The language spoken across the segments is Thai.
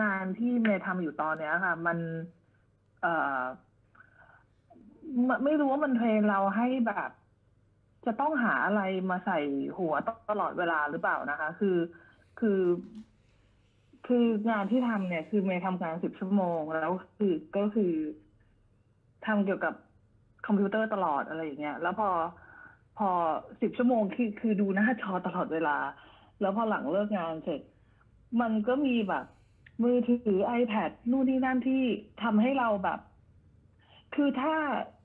งานที่เมย์ทำอยู่ตอนเนี้ยค่ะ มัน เอ่อไม่ไม่รู้ว่ามัน train เราให้แบบ จะต้องหาอะไรมาใส่หัวตลอดเวลาหรือเปล่านะคะ คือคือ คืองานที่ทำเนี่ย คือเมย์ทำงานสิบชั่วโมงแล้วคือก็คือทำเกี่ยวกับคอมพิวเตอร์ตลอดอะไรอย่างเงี้ย แล้วพอพอสิบชั่วโมงคือคือดูหน้าจอตลอดเวลา แล้วพอหลังเลิกงานเสร็จ มันก็มีแบบ มือถือ iPad นู่นนี่นั่นที่ทำให้เราแบบ คือถ้า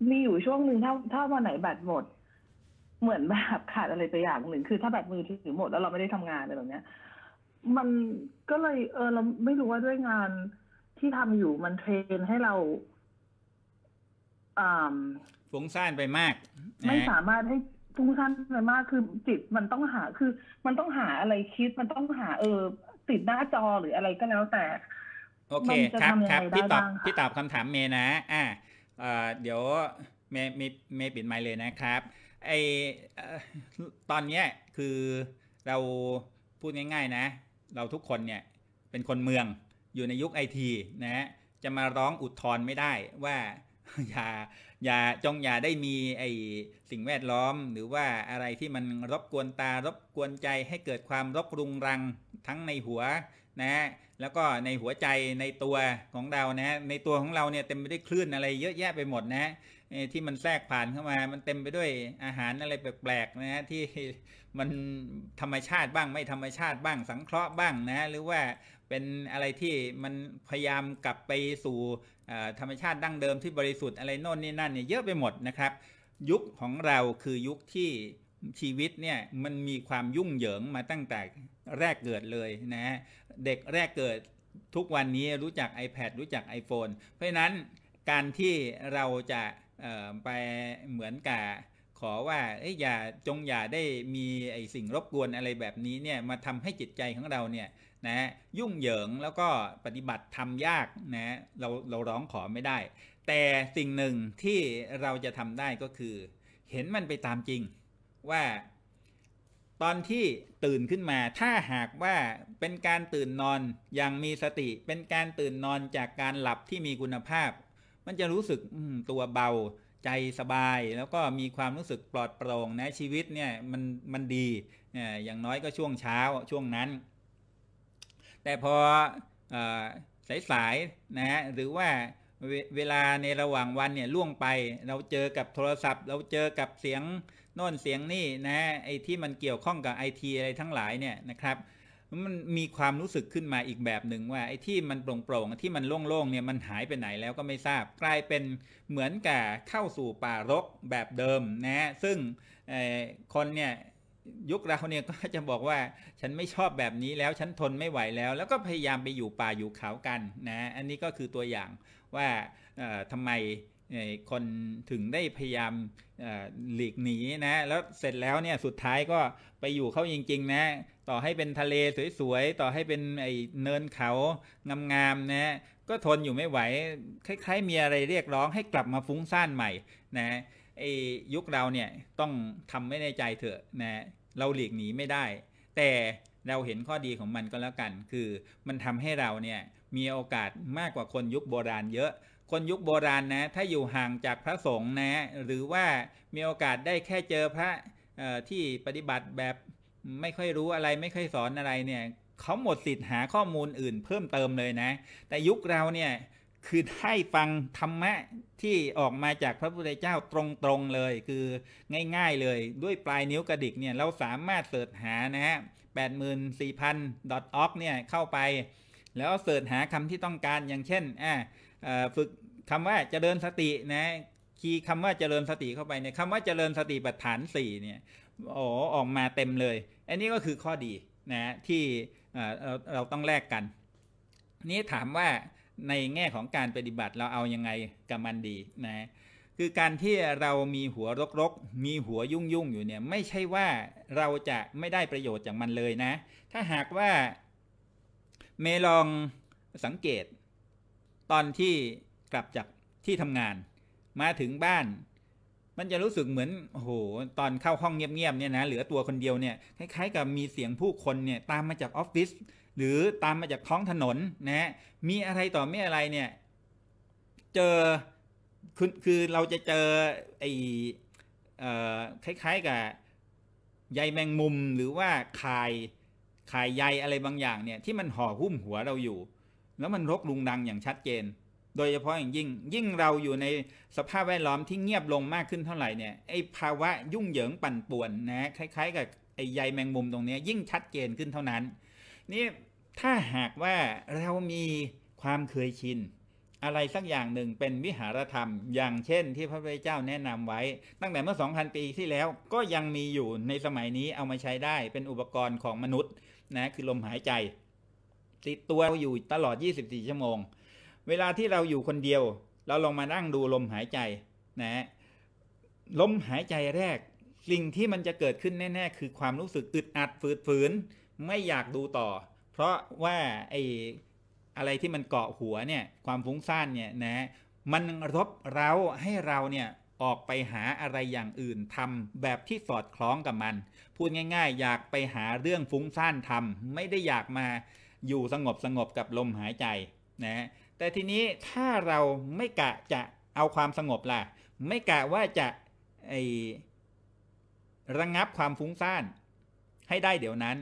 มีอยู่ช่วงหนึ่งถ้าถ้าวันไหนแบตหมด เหมือนแบบขาดอะไรไปอย่างหนึ่งคือถ้าแบตมือถือหมดแล้วเราไม่ได้ทำงานอะไรแบบเนี้ย มันก็เลยเออเราไม่รู้ว่าด้วยงานที่ทำอยู่มันเทรนให้เราอ่าฟุ้งซ่านไปมาก ไม่นะสามารถให้ฟุ้งซ่านไปมากคือจิตมันต้องหาคือ มันต้องหาอะไรคิดมันต้องหาเออ ติดหน้าจอหรืออะไรก็แล้วแต่โอเคมันจะครับทำยังครับไงได้พี่ตอบบ้างคะพี่ตอบคำถามเมย์นะ อ่าเอ่อเดี๋ยวเมย์เมย์เมย์ปิดไมค์เลยนะครับไอเอ่อตอนเนี้ยคือเราพูดง่ายๆนะ เราทุกคนเนี่ยเป็นคนเมืองอยู่ในยุคไอทีนะฮะจะมาร้องอุทธรณ์ไม่ได้ว่า อย่าอย่าจงอย่าได้มีไอสิ่งแวดล้อม หรือว่าอะไรที่มันรบกวนตารบกวนใจให้เกิดความรบรุงรังทั้งในหัวนะฮะแล้วก็ในหัวใจในตัวของเรานะฮะในตัวของเราเนี่ยเต็มไปด้วยคลื่นอะไรเยอะแยะไปหมดนะฮะ ที่มันแทรกผ่านเข้ามา มันเต็มไปด้วยอาหารอะไรแปลกๆนะฮะที่มันธรรมชาติบ้างไม่ธรรมชาติบ้างสังเคราะห์บ้างนะฮะหรือว่าเป็นอะไรที่มันพยายามกลับไปสู่ธรรมชาติดั้งเดิมที่บริสุทธิ์อะไรโน่นนี่นั่นเนี่ยเยอะไปหมดนะครับ ยุคของเราคือยุคที่ชีวิตเนี่ยมันมีความยุ่งเหยิงมาตั้งแต่แรกเกิดเลยนะฮะเด็กแรกเกิดทุกวันนี้รู้จัก iPad รู้จัก iPhone เพราะฉะนั้นการที่เราจะ ไปเหมือนกับขอว่าอยอย่าจงอย่าได้มีไอสิ่งรบกวนอะไรแบบนี้เนี่ยมาทำให้จิตใจของเราเนี่ยนะยุ่งเหยิงแล้วก็ปฏิบัติทำยากนะฮะเราเราร้องขอไม่ได้ แต่สิ่งหนึ่งที่เราจะทำได้ก็คือ เห็นมันไปตามจริงว่าตอนที่ตื่นขึ้นมา ถ้าหากว่าเป็นการตื่นนอนอย่างมีสติ เป็นการตื่นนอนจากการหลับที่มีคุณภาพ มันจะรู้สึกตัวเบาใจสบาย แล้วก็มีความรู้สึกปลอดโปร่งนะชีวิตเนี่ยมันมันดีอย่างน้อยก็ช่วงเช้าช่วงนั้น แต่พอเออสายๆนะฮะหรือว่าเวเวลาในระหว่างวันเนี่ยล่วงไปเราเจอกับโทรศัพท์ เราเจอกับเสียงโน่นเสียงนี่นะไอ้ที่มันเกี่ยวข้องกับไอทีอะไรทั้งหลายเนี่ยนะครับ มันมีความรู้สึกขึ้นมาอีกแบบหนึ่งว่าไอ้ที่มันโปร่งๆที่มันโล่งๆเนี่ยมันหายไปไหนแล้วก็ไม่ทราบ กลายเป็นเหมือนกับเข้าสู่ป่ารกแบบเดิมนะซึ่งคนเนี่ยยุคเราเนี่ยก็จะบอกว่าฉันไม่ชอบแบบนี้แล้วฉันทนไม่ไหวแล้ว แล้วก็พยายามไปอยู่ป่าอยู่เขากันนะอันนี้ก็คือตัวอย่างว่าทำไม คนถึงได้พยายามหลีกหนีนะ แล้วเสร็จแล้วเนี่ยสุดท้ายก็ไปอยู่เข้าจริง ๆ นะ ต่อให้เป็นทะเลสวยๆ ต่อให้เป็นไอ้เนินเขางามๆนะก็ทนอยู่ไม่ไหว คล้าย ๆ มีอะไรเรียกร้องให้กลับมาฟุ้งซ่านใหม่นะไอ้ยุคเราเนี่ยต้องทำไม่ในใจเถอะนะเราหลีกหนีไม่ได้ แต่เราเห็นข้อดีของมันก็แล้วกัน คือมันทำให้เราเนี่ยมีโอกาสมากกว่าคนยุคโบราณเยอะ คนยุคโบราณนะ ถ้าอยู่ห่างจากพระสงฆ์นะ หรือว่ามีโอกาสได้แค่เจอพระที่ปฏิบัติแบบไม่ค่อยรู้อะไรไม่ค่อยสอนอะไรเนี่ยเขาหมดสิทธิ์หาข้อมูลอื่นเพิ่มเติมเลยนะ แต่ยุคเราเนี่ยคือให้ฟังธรรมะที่ออกมาจากพระพุทธเจ้าตรงๆเลย คือง่ายๆเลยด้วยปลายนิ้วกระดิกเนี่ยเราสามารถเสิร์ชหานะฮะ84,000 .org เนี่ยเข้าไป แล้วเสิร์ชหาคำที่ต้องการอย่างเช่นอ่าฝึกคำว่าเจริญสตินะคีย์คำว่าเจริญสติเข้าไปเนี่ยคำว่าเจริญสติปัฏฐาน4เนี่ยโอ้ออกมาเต็มเลย อันนี้ก็คือข้อดีนะที่เอ่อเราเราต้องแลกกัน นี่ถามว่าในแง่ของการปฏิบัติเราเอายังไงกับมันดีนะคือการที่เรามีหัวรกๆ มีหัวยุ่งๆ อยู่เนี่ยไม่ใช่ว่าเราจะไม่ได้ประโยชน์จากมันเลยนะ ถ้าหากว่า เมลองสังเกต ตอนที่กลับจากที่ทำงาน มาถึงบ้าน มันจะรู้สึกเหมือนโอ้โหตอนเข้าห้องเงียบๆเนี่ยนะเหลือตัวคนเดียวเนี่ยคล้ายๆ กับมีเสียงผู้คนเนี่ยตามมาจากออฟฟิศหรือตามมาจากท้องถนนนะฮะมีอะไรต่อไม่อะไรเนี่ยเจอคือคือเราจะเจอไอเอ่อคล้ายๆกับใยแมงมุมหรือว่าข่าย ไข่ใยอะไรบางอย่างเนี่ยที่มันห่อหุ้มหัวเราอยู่ แล้วมันรกรุงดังอย่างชัดเจน โดยเฉพาะอย่างยิ่งยิ่งเราอยู่ในสภาพแวดล้อมที่เงียบลงมากขึ้นเท่าไหร่เนี่ยไอภาวะยุ่งเหยิงปั่นป่วนนะคล้าย ๆ กับไอใยแมงมุมตรงนี้ยิ่งชัดเจนขึ้นเท่านั้นนี่ถ้าหากว่าเรามีความเคยชิน อะไรสักอย่างหนึ่งเป็นวิหารธรรม อย่างเช่นที่พระพุทธเจ้าแนะนำไว้ ตั้งแต่เมื่อ 2,000 ปีที่แล้วก็ยังมีอยู่ในสมัยนี้เอามาใช้ได้เป็นอุปกรณ์ของมนุษย์ นะคือลมหายใจ ติดตัวอยู่ตลอด 24 ชั่วโมง เวลาที่เราอยู่คนเดียว เราลองมานั่งดูลมหายใจนะลมหายใจแรก สิ่งที่มันจะเกิดขึ้นแน่ๆ คือความรู้สึกอึดอัดฝืดฝืน ไม่อยากดูต่อ เพราะว่าไอ้อะไรที่มันเกาะหัวเนี่ยความฟุ้งซ่านเนี่ยนะมันรบเร้าให้เราเนี่ย ออกไปหาอะไรอย่างอื่นทำแบบที่สอดคล้องกับมัน พูดง่าย ๆ อยากไปหาเรื่องฟุ้งซ่านทำไม่ได้อยากมาอยู่สงบสงบกับลมหายใจนะแต่ทีนี้ถ้าเราไม่กะจะเอาความสงบล่ะ ไม่กะว่าจะไอระงงับความฟุ้งซ่าน ให้ได้เดี๋ยวนั้น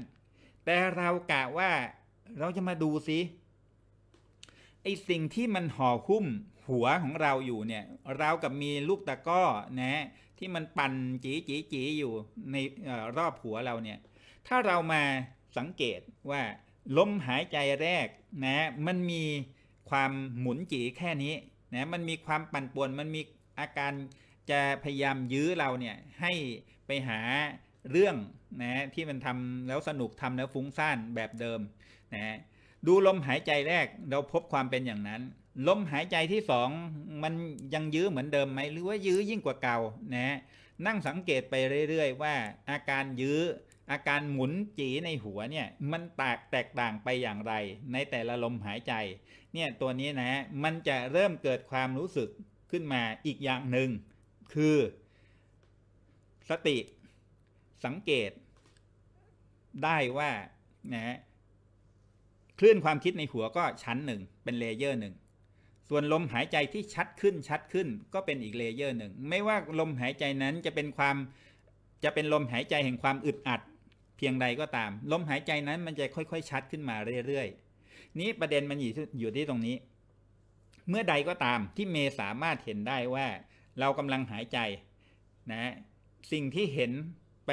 แต่เรากะว่าเราจะมาดูซิไอสิ่งที่มันห่อหุ้ม หัวของเราอยู่เนี่ยเรากับมีลูกตะก้อนะที่มันปั่นจีจีจีอยู่ในออรอบหัวเราเนี่ยถ้าเรามาสังเกตว่าลมหายใจแรกนะมันมีความหมุนจีแค่นี้นะมันมีความปั่นป่วนมันมีอาการจะพยายามยื้อเราเนี่ยให้ไปหาเรื่องนะที่มันทำแล้วสนุกทำแล้วฟุ้งซ่านแบบเดิมนะ ดูลมหายใจแรกเราพบความเป็นอย่างนั้น ลมหายใจที่สองมันยังยื้อเหมือนเดิมไหมหรือว่ายื้อยิ่งกว่าเก่านะนั่งสังเกตไปเรื่อย ๆ ว่า อาการยื้อ อาการหมุนจีในหัวเนี่ยมันแตกแตกต่างไปอย่างไร ในแต่ละลมหายใจ เนี่ยตัวนี้นะ มันจะเริ่มเกิดความรู้สึกขึ้นมาอีกอย่างหนึ่งคือ สติสังเกตได้ว่านะ คลื่นความคิดในหัวก็ชั้นหนึ่งเป็น layer หนึ่งส่วนลมหายใจที่ชัดขึ้นชัดขึ้นก็เป็นอีก layer หนึ่งไม่ว่าลมหายใจนั้นจะเป็นความจะเป็นลมหายใจแห่งความอึดอัด เพียงใดก็ตาม ลมหายใจนั้นมันจะค่อยๆ ชัดขึ้นมาเรื่อยๆ นี้ประเด็นมันอยู่ที่ตรงนี้ เมื่อใดก็ตามที่เมสามารถเห็นได้ว่า เรากำลังหายใจนะสิ่งที่เห็นไป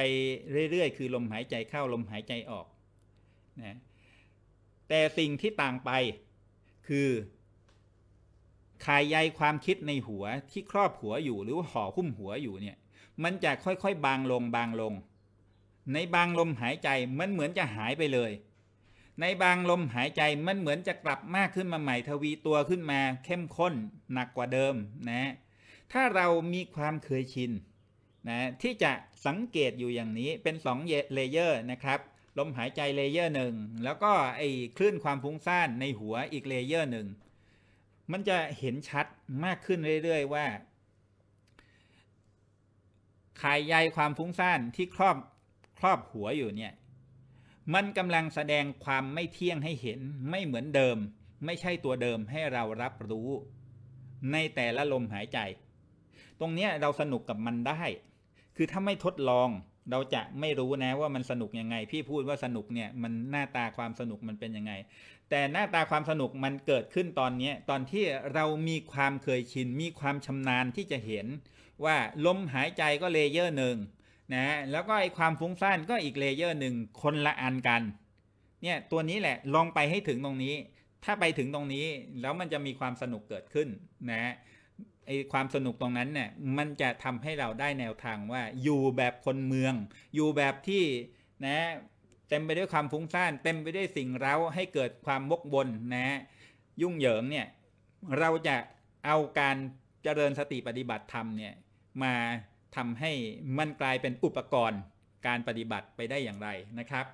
เรื่อยๆ คือลมหายใจเข้าลมหายใจออกนะ แต่สิ่งที่ต่างไปคือขายใยความคิดในหัวที่ครอบหัวอยู่หรือว่าห่อหุ้มหัวอยู่เนี่ย มันจะค่อยๆ บางลงบางลง ในบางลมหายใจมันเหมือนจะหายไปเลย ในบางลมหายใจมันเหมือนจะกลับมากขึ้นมาใหม่ทวีตัวขึ้นมาเข้มข้นหนักกว่าเดิมนะ ถ้าเรามีความเคยชินนะที่จะสังเกตอยู่อย่างนี้เป็น2 layer นะครับ ลมหายใจ layer หนึ่งแล้วก็ไอ้คลื่นความฟุ้งซ่านในหัวอีก layer หนึ่งมันจะเห็นชัดมากขึ้นเรื่อยๆว่าข่ายใยความฟุ้งซ่านที่ครอบครอบหัวอยู่เนี่ย มันกำลังแสดงความไม่เที่ยงให้เห็นไม่เหมือนเดิม ไม่ใช่ตัวเดิมให้เรารับรู้ ในแต่ละลมหายใจ ตรงนี้เราสนุกกับมันได้ คือถ้าไม่ทดลอง เราจะไม่รู้นะว่ามันสนุกยังไง พี่พูดว่าสนุกเนี่ยมันหน้าตาความสนุกมันเป็นยังไง แต่หน้าตาความสนุกมันเกิดขึ้นตอนนี้ตอนที่เรามีความเคยชิน มีความชำนาญที่จะเห็นว่าลมหายใจก็ layer หนึ่งนะแล้วก็ไอความฟุ้งซ่านก็อีก layer หนึ่งคนละอันกันเนี่ยตัวนี้แหละลองไปให้ถึงตรงนี้ ถ้าไปถึงตรงนี้แล้วมันจะมีความสนุกเกิดขึ้นนะ อความสนุกตรงนั้นเนี่ยมันจะทำให้เราได้แนวทางว่าอยู่แบบคนเมือง อยู่แบบที่นะเต็มไปด้วยความฟุ้งซ่านเต็มไปด้วยสิ่งเร้าให้เกิดความหมกมุ่นนะยุ่งเหยิงเนี่ยเราจะเอาการเจริญสติปฏิบัติธรรมเนี่ยมาทำให้มันกลายเป็นอุปกรณ์การปฏิบัติไปได้อย่างไรนะครับ